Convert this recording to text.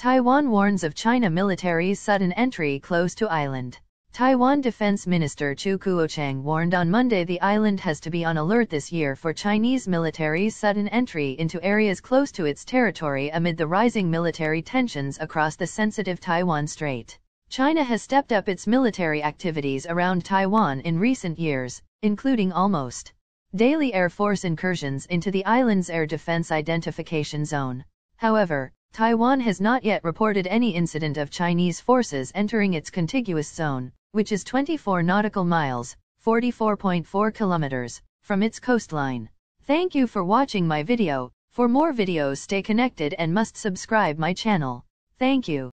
Taiwan warns of China military's sudden entry close to island. Taiwan Defense Minister Chiu Kuo-cheng warned on Monday the island has to be on alert this year for Chinese military's sudden entry into areas close to its territory amid the rising military tensions across the sensitive Taiwan Strait. China has stepped up its military activities around Taiwan in recent years, including almost daily Air Force incursions into the island's air defense identification zone. However, Taiwan has not yet reported any incident of Chinese forces entering its contiguous zone, which is 24 nautical miles, 44.4 kilometers, from its coastline. Thank you for watching my video. For more videos stay connected and must subscribe my channel. Thank you.